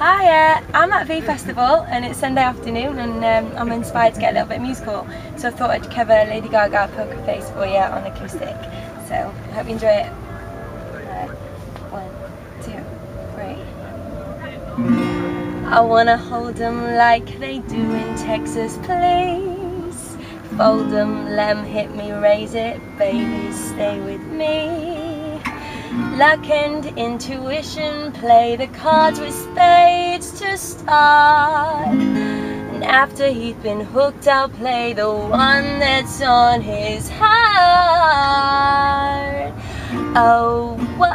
Hi, uh, I'm at V Festival and it's Sunday afternoon and um, I'm inspired to get a little bit musical. So I thought I'd cover Lady Gaga Poker Face for you on acoustic. So I hope you enjoy it. Uh, one, two, three. I wanna hold them like they do in Texas, please. Fold them, let hit me, raise it, baby, stay with me. Luck and intuition play the cards with spades to start. And after he's been hooked, I'll play the one that's on his heart. Oh, whoa,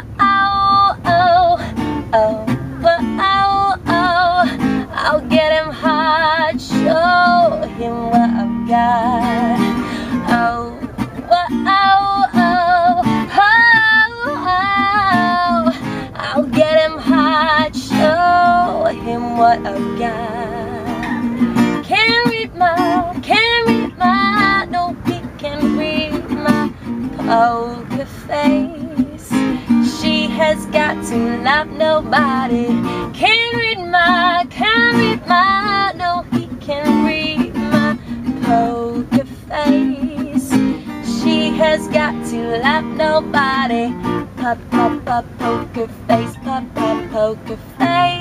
what I've got. Can't read my, can't read my, no, he can read my poker face. She has got to love nobody. Can't read my, can't read my, no, he can read my poker face. She has got to love nobody. Pop, pop, pop, poker face, pop, pop, poker face.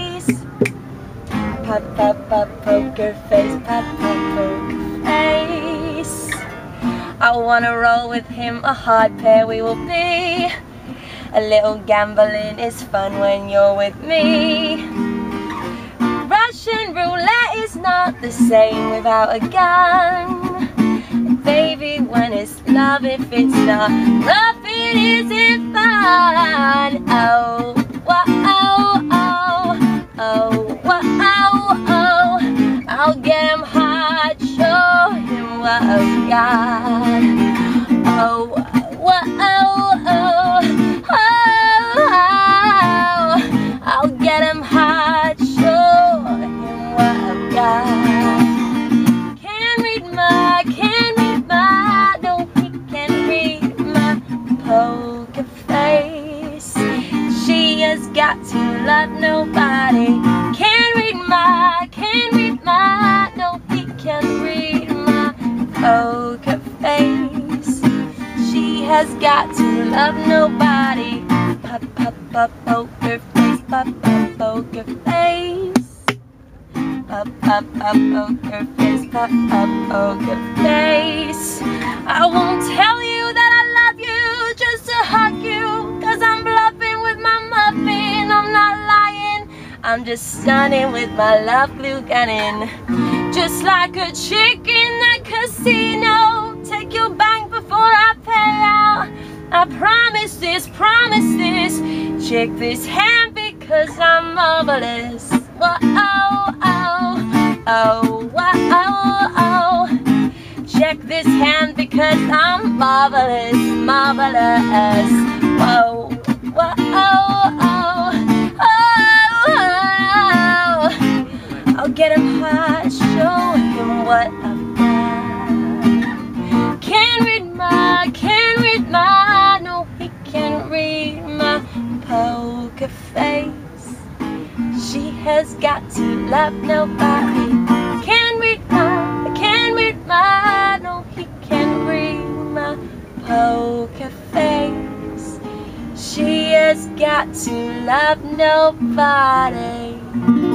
Pop, pop, pop, poker face, pop, pop, poker face. I wanna roll with him, a hard pair we will be. A little gambling is fun when you're with me. Russian roulette is not the same without a gun. Baby, when it's love, if it's not rough, it isn't fun. Oh, whoa, love nobody. Can't read my, can't read my, no, he can read my poker face. She has got to love nobody. Pop, pop, pop, poker face, pop, pop, poker face. Pop, pop, pop, poker face, pop, pop, poker face. I won't tell you Just stunning with my love glue gunning. Just like a chick in the casino. Take your bank before I pay out. I promise this, promise this. Check this hand because I'm marvelous. Whoa, oh, oh, oh, whoa, oh, oh. Check this hand because I'm marvelous, marvelous. Get him high, show him what I've got. Can't read my, can't read my, no, he can't read my poker face. She has got to love nobody. Can't read my, can't read my, no, he can't read my poker face. She has got to love nobody.